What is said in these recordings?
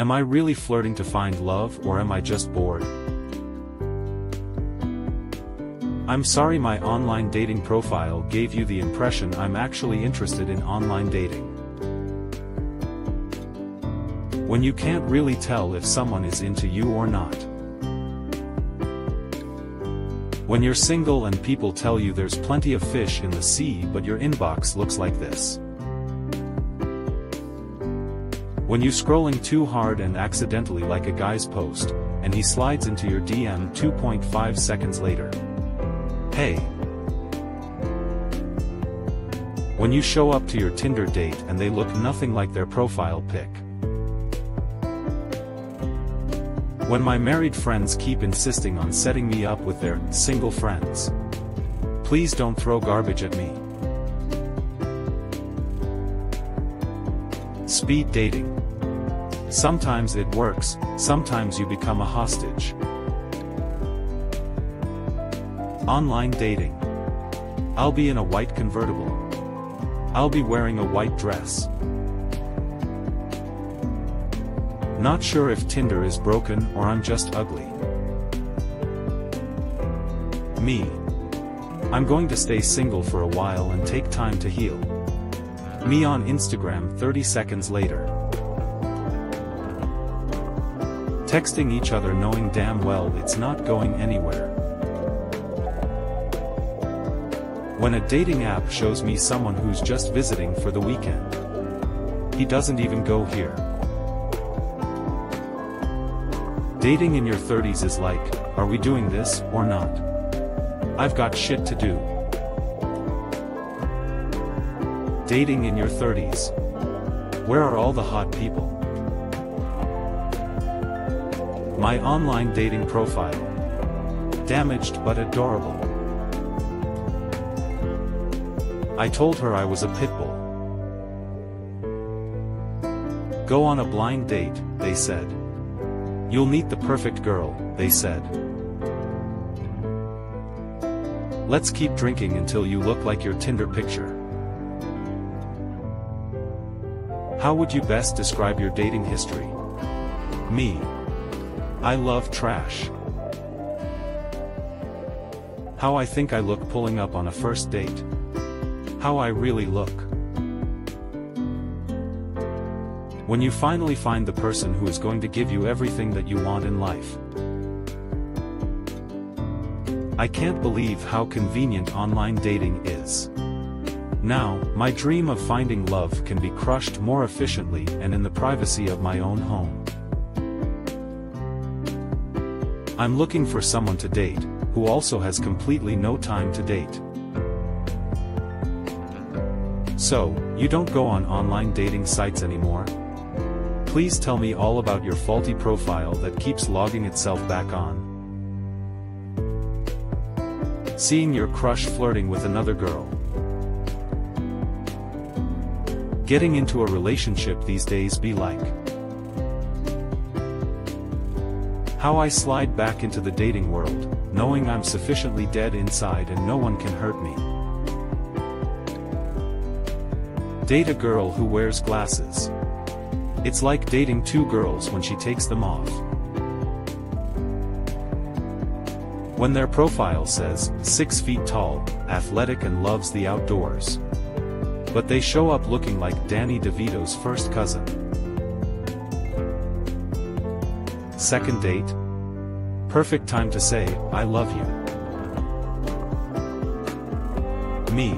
Am I really flirting to find love or am I just bored? I'm sorry my online dating profile gave you the impression I'm actually interested in online dating. When you can't really tell if someone is into you or not. When you're single and people tell you there's plenty of fish in the sea but your inbox looks like this. When you scrolling too hard and accidentally like a guy's post, and he slides into your DM 2.5 seconds later. Hey. When you show up to your Tinder date and they look nothing like their profile pic. When my married friends keep insisting on setting me up with their single friends. Please don't throw garbage at me. Speed dating. Sometimes it works, sometimes you become a hostage. Online dating. I'll be in a white convertible. I'll be wearing a white dress. Not sure if Tinder is broken or I'm just ugly. Me. I'm going to stay single for a while and take time to heal. Me on Instagram 30 seconds later. Texting each other knowing damn well it's not going anywhere. When a dating app shows me someone who's just visiting for the weekend. He doesn't even go here. Dating in your 30s is like, are we doing this or not? I've got shit to do. Dating in your 30s. Where are all the hot people? My online dating profile. Damaged but adorable. I told her I was a pit bull. Go on a blind date, they said. You'll meet the perfect girl, they said. Let's keep drinking until you look like your Tinder picture. How would you best describe your dating history? Me. I love trash. How I think I look pulling up on a first date. How I really look. When you finally find the person who is going to give you everything that you want in life. I can't believe how convenient online dating is. Now, my dream of finding love can be crushed more efficiently and in the privacy of my own home. I'm looking for someone to date, who also has completely no time to date. So, you don't go on online dating sites anymore? Please tell me all about your faulty profile that keeps logging itself back on. Seeing your crush flirting with another girl. Getting into a relationship these days be like. How I slide back into the dating world, knowing I'm sufficiently dead inside and no one can hurt me. Date a girl who wears glasses. It's like dating two girls when she takes them off. When their profile says, 6 feet tall, athletic and loves the outdoors. But they show up looking like Danny DeVito's first cousin. Second date? Perfect time to say, I love you. Me.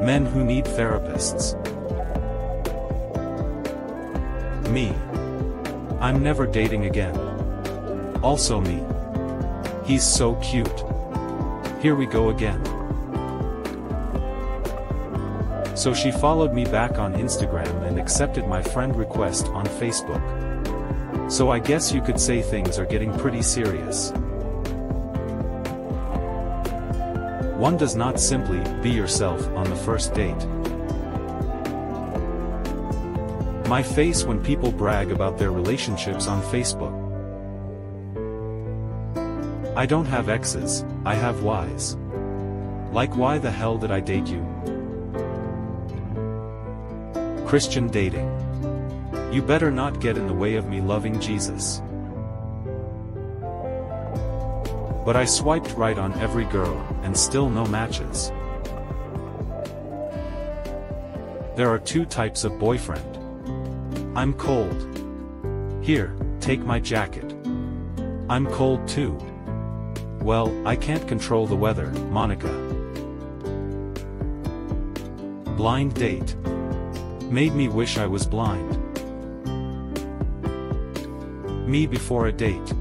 Men who need therapists. Me. I'm never dating again. Also me. He's so cute. Here we go again. So she followed me back on Instagram and accepted my friend request on Facebook. So I guess you could say things are getting pretty serious. One does not simply be yourself on the first date. My face when people brag about their relationships on Facebook. I don't have exes, I have Ys. Like why the hell did I date you? Christian dating. You better not get in the way of me loving Jesus. But I swiped right on every girl, and still no matches. There are two types of boyfriend. I'm cold. Here, take my jacket. I'm cold too. Well, I can't control the weather, Monica. Blind date. Made me wish I was blind. Me before a date.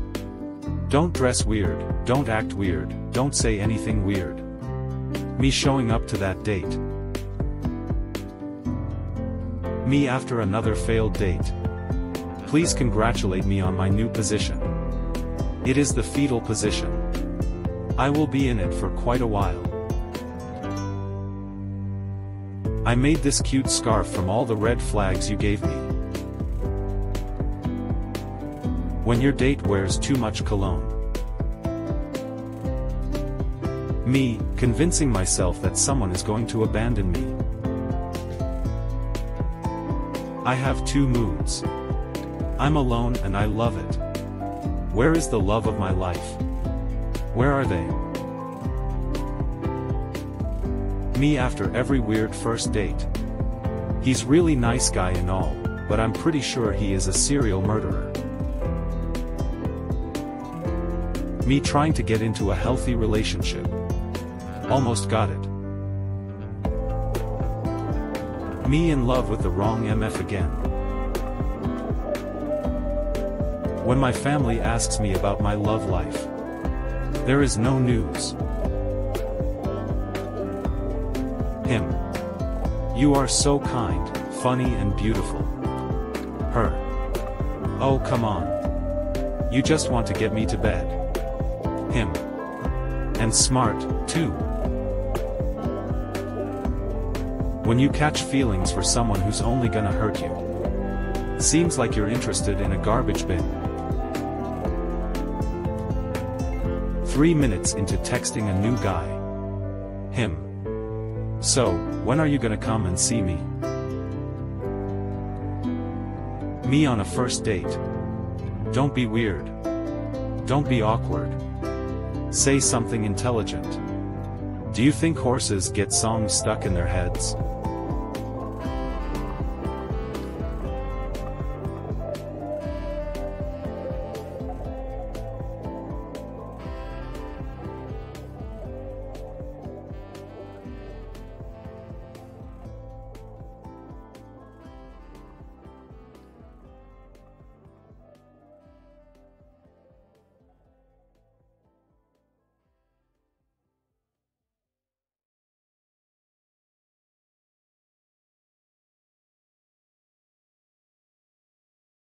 Don't dress weird, don't act weird, don't say anything weird. Me showing up to that date. Me after another failed date. Please congratulate me on my new position. It is the fetal position. I will be in it for quite a while. I made this cute scarf from all the red flags you gave me. When your date wears too much cologne. Me, convincing myself that someone is going to abandon me. I have two moods. I'm alone and I love it. Where is the love of my life? Where are they? Me after every weird first date. He's really nice guy and all, but I'm pretty sure he is a serial murderer. Me trying to get into a healthy relationship. Almost got it. Me in love with the wrong MF again. When my family asks me about my love life, there is no news. Him. You are so kind, funny and beautiful. Her. Oh come on. You just want to get me to bed. Him. And smart, too. When you catch feelings for someone who's only gonna hurt you. Seems like you're interested in a garbage bin. Three minutes into texting a new guy. Him. So, when are you gonna come and see me? Me on a first date. Don't be weird. Don't be awkward. Say something intelligent. Do you think horses get songs stuck in their heads?